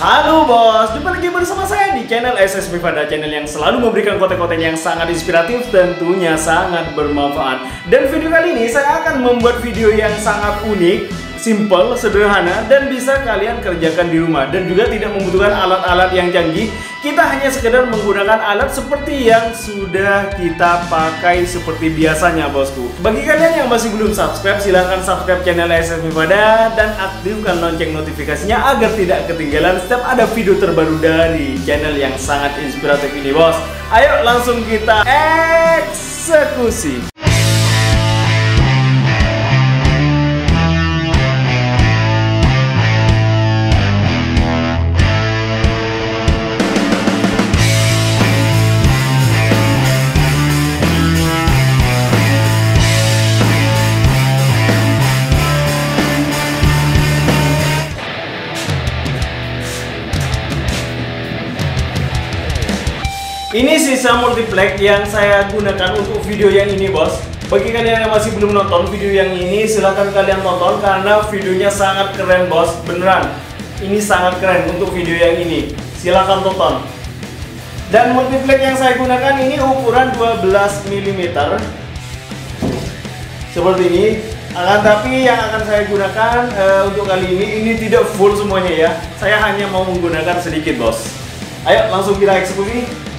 Halo bos, jumpa lagi bersama saya di channel SSB pada channel yang selalu memberikan konten-konten yang sangat inspiratif tentunya sangat bermanfaat. Dan video kali ini saya akan membuat video yang sangat unik simple, sederhana, dan bisa kalian kerjakan di rumah dan juga tidak membutuhkan alat-alat yang canggih. Kita hanya sekedar menggunakan alat seperti yang sudah kita pakai seperti biasanya, bosku. Bagi kalian yang masih belum subscribe, silahkan subscribe channel SSB Pada dan aktifkan lonceng notifikasinya agar tidak ketinggalan setiap ada video terbaru dari channel yang sangat inspiratif ini, bos. Ayo langsung kita eksekusi. Ini sisa multiplex yang saya gunakan untuk video yang ini bos. Bagi kalian yang masih belum nonton video yang ini silahkan kalian tonton karena videonya sangat keren bos. Beneran. Ini sangat keren untuk video yang ini. Silahkan tonton. Dan multiplex yang saya gunakan ini ukuran 12 mm Seperti ini. Akan tapi yang akan saya gunakan uh, untuk kali ini ini tidak full semuanya ya. Saya hanya mau menggunakan sedikit bos. Ayo langsung kita eksekusi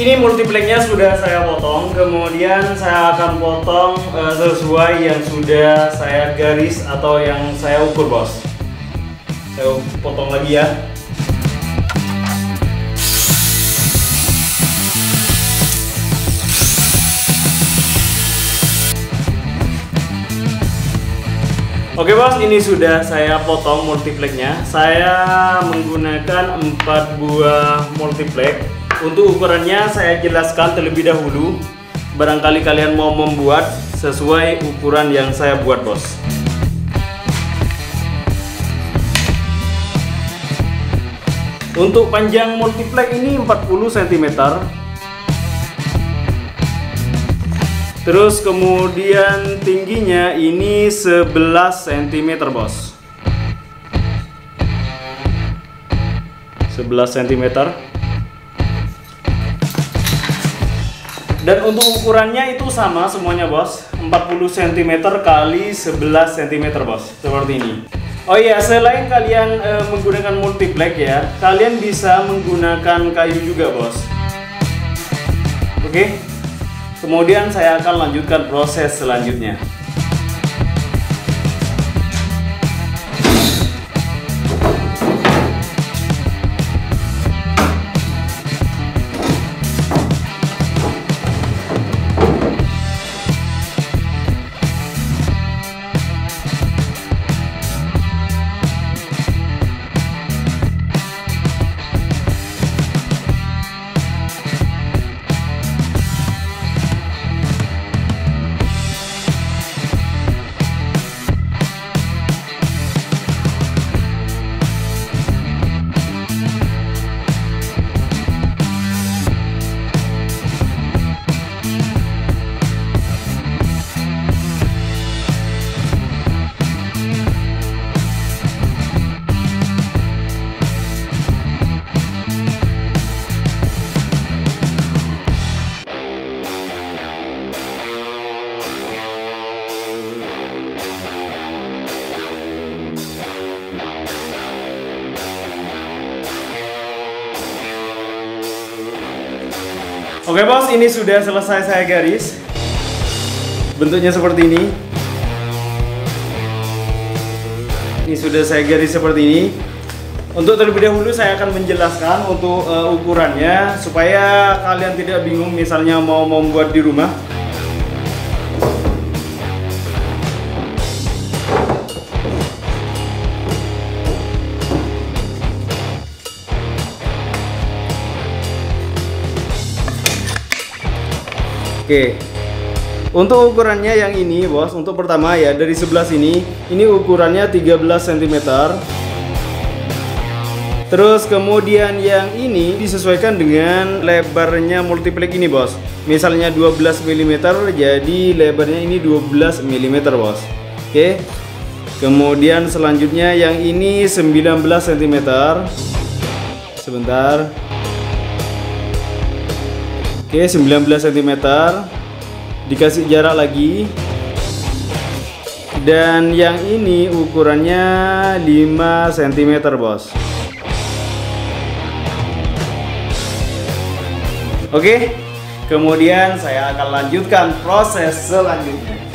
Ini multiplexnya sudah saya potong, kemudian saya akan potong uh, sesuai yang sudah saya garis atau yang saya ukur bos. Saya potong lagi ya. Oke bos, ini sudah saya potong multiplexnya. Saya menggunakan 4 buah multiplex untuk ukurannya saya jelaskan terlebih dahulu. Barangkali kalian mau membuat sesuai ukuran yang saya buat, Bos. Untuk panjang multiplex ini 40 cm. Terus kemudian tingginya ini 11 cm, Bos. 11 cm. Dan untuk ukurannya itu sama semuanya bos. 40 cm kali 11 cm bos. Seperti ini. Oh iya selain kalian e, menggunakan multiplex ya Kalian bisa menggunakan kayu juga bos. Oke. Kemudian saya akan lanjutkan proses selanjutnya Oke bos, ini sudah selesai saya garis. Bentuknya seperti ini. Ini sudah saya garis seperti ini. Untuk terlebih dahulu saya akan menjelaskan untuk uh, ukurannya supaya kalian tidak bingung misalnya mau membuat di rumah. Oke. Untuk ukurannya yang ini, Bos, untuk pertama ya dari sebelah sini, ini ukurannya 13 cm. Terus kemudian yang ini disesuaikan dengan lebarnya multiplex ini, Bos. Misalnya 12 mm, jadi lebarnya ini 12 mm, Bos. Oke. Kemudian selanjutnya yang ini 19 cm. Sebentar. Oke 19 cm Dikasih jarak lagi. Dan yang ini ukurannya 5 cm bos. Oke Kemudian saya akan lanjutkan proses selanjutnya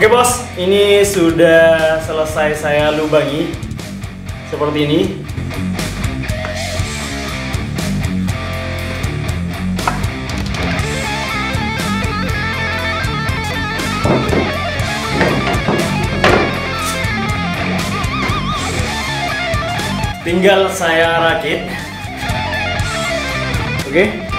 Oke bos, ini sudah selesai saya lubangi seperti ini. Tinggal saya rakit. Oke.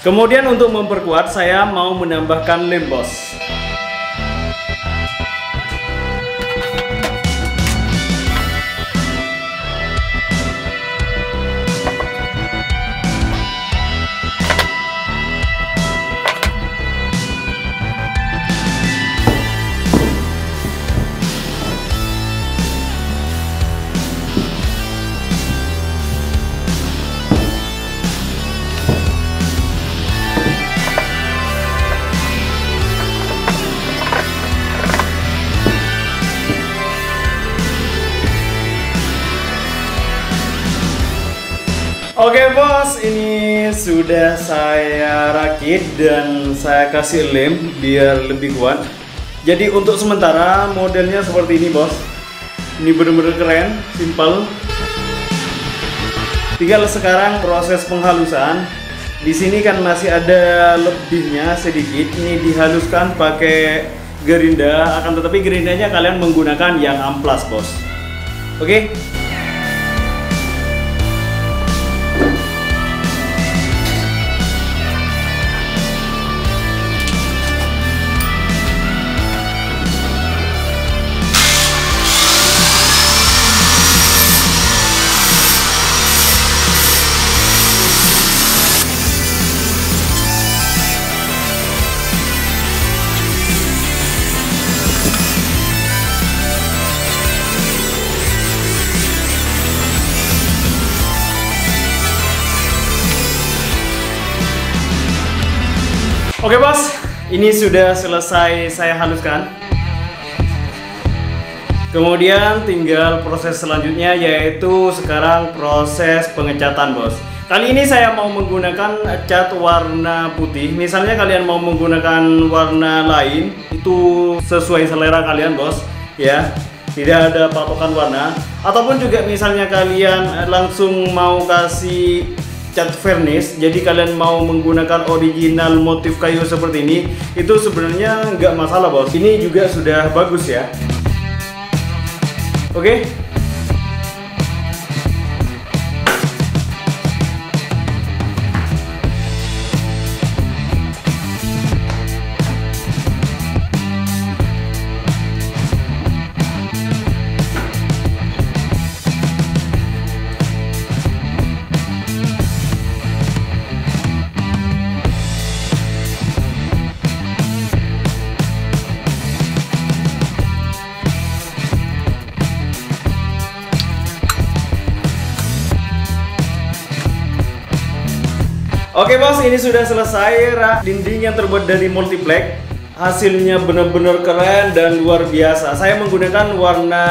Kemudian untuk memperkuat saya mau menambahkan lem bos. Bos, ini sudah saya rakit dan saya kasih lem biar lebih kuat. Jadi untuk sementara modelnya seperti ini bos. Ini benar-benar keren, simple. Tinggal sekarang proses penghalusan. Di sini kan masih ada lebihnya sedikit. Ini dihaluskan pakai gerinda, akan tetapi gerindanya kalian menggunakan yang amplas bos. Oke? Oke ini sudah selesai saya haluskan. Kemudian tinggal proses selanjutnya yaitu sekarang proses pengecatan bos. Kali ini saya mau menggunakan cat warna putih. Misalnya kalian mau menggunakan warna lain, itu sesuai selera kalian bos, ya. Tidak ada patokan warna. Ataupun juga misalnya kalian langsung mau kasih cat vernish jadi kalian mau menggunakan original motif kayu seperti ini itu sebenarnya nggak masalah bos. Ini juga sudah bagus ya. Oke? okay? Oke bos, ini sudah selesai rak dinding yang terbuat dari multiplex. Hasilnya benar-benar keren dan luar biasa. Saya menggunakan warna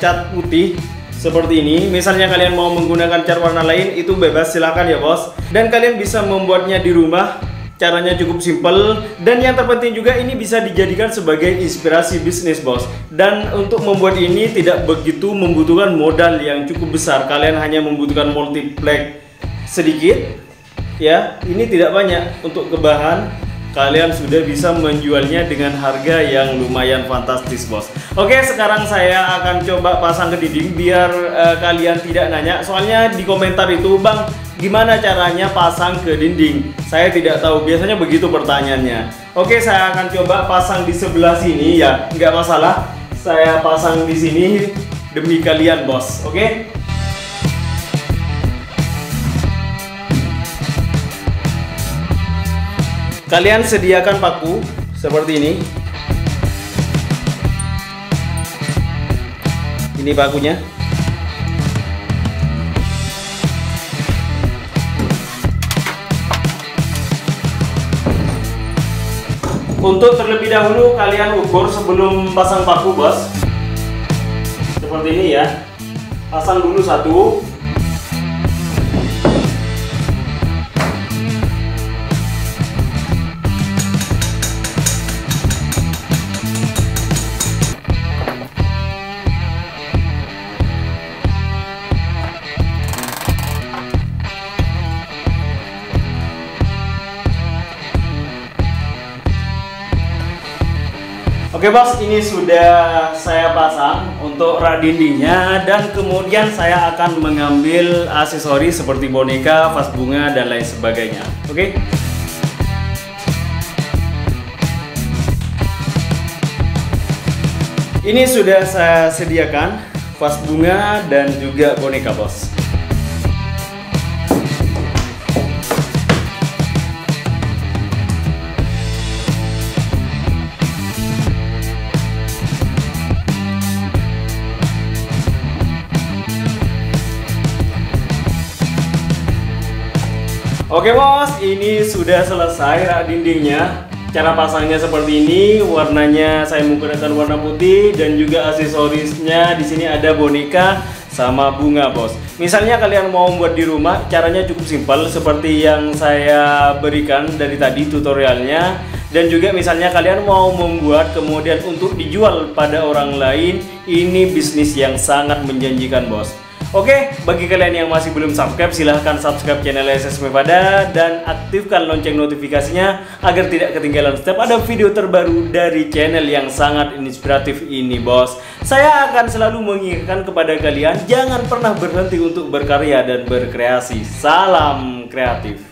cat putih seperti ini. Misalnya kalian mau menggunakan cat warna lain itu bebas silakan ya bos. Dan kalian bisa membuatnya di rumah. Caranya cukup simpel dan yang terpenting juga ini bisa dijadikan sebagai inspirasi bisnis bos. Dan untuk membuat ini tidak begitu membutuhkan modal yang cukup besar. Kalian hanya membutuhkan multiplex sedikit ya ini tidak banyak untuk kebahan. Kalian sudah bisa menjualnya dengan harga yang lumayan fantastis bos. Oke sekarang saya akan coba pasang ke dinding biar uh, kalian tidak nanya. Soalnya di komentar itu bang gimana caranya pasang ke dinding saya tidak tahu. Biasanya begitu pertanyaannya. Oke saya akan coba pasang di sebelah sini ya. Nggak masalah. Saya pasang di sini demi kalian bos. Oke Kalian sediakan paku seperti ini. Ini pakunya. Untuk terlebih dahulu kalian ukur sebelum pasang paku bos. Seperti ini ya. Pasang dulu satu, Oke bos, ini sudah saya pasang untuk rak dindingnya dan kemudian saya akan mengambil aksesoris seperti boneka, vas bunga dan lain sebagainya. Oke? Ini sudah saya sediakan vas bunga dan juga boneka bos. Oke bos, ini sudah selesai rak dindingnya. Cara pasangnya seperti ini, warnanya saya menggunakan warna putih dan juga aksesorisnya. Di sini ada boneka sama bunga bos. Misalnya kalian mau membuat di rumah caranya cukup simpel seperti yang saya berikan dari tadi tutorialnya. Dan juga misalnya kalian mau membuat kemudian untuk dijual pada orang lain ini bisnis yang sangat menjanjikan bos Oke, bagi kalian yang masih belum subscribe, silahkan subscribe channel SS Mevada dan aktifkan lonceng notifikasinya agar tidak ketinggalan setiap ada video terbaru dari channel yang sangat inspiratif ini, bos. Saya akan selalu mengingatkan kepada kalian, jangan pernah berhenti untuk berkarya dan berkreasi. Salam kreatif.